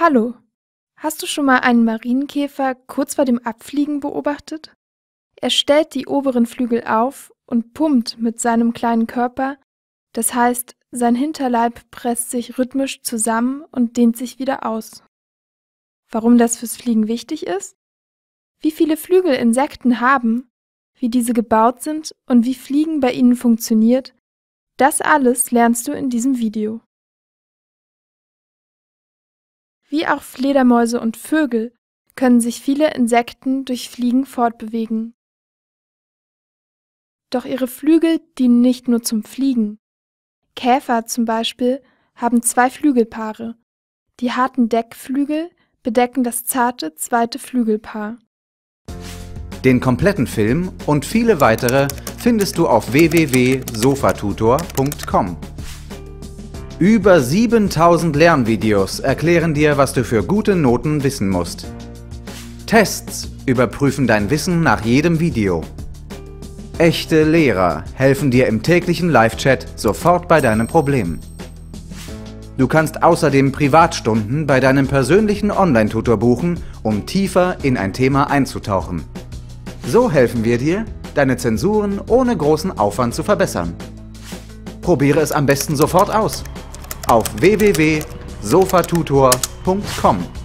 Hallo, hast du schon mal einen Marienkäfer kurz vor dem Abfliegen beobachtet? Er stellt die oberen Flügel auf und pumpt mit seinem kleinen Körper, das heißt, sein Hinterleib presst sich rhythmisch zusammen und dehnt sich wieder aus. Warum das fürs Fliegen wichtig ist? Wie viele Flügel Insekten haben, wie diese gebaut sind und wie Fliegen bei ihnen funktioniert, das alles lernst du in diesem Video. Wie auch Fledermäuse und Vögel können sich viele Insekten durch Fliegen fortbewegen. Doch ihre Flügel dienen nicht nur zum Fliegen. Käfer zum Beispiel haben zwei Flügelpaare. Die harten Deckflügel bedecken das zarte zweite Flügelpaar. Den kompletten Film und viele weitere findest du auf www.sofatutor.com. Über 7000 Lernvideos erklären dir, was du für gute Noten wissen musst. Tests überprüfen dein Wissen nach jedem Video. Echte Lehrer helfen dir im täglichen Live-Chat sofort bei deinem Problem. Du kannst außerdem Privatstunden bei deinem persönlichen Online-Tutor buchen, um tiefer in ein Thema einzutauchen. So helfen wir dir, deine Zensuren ohne großen Aufwand zu verbessern. Probiere es am besten sofort aus auf www.sofatutor.com.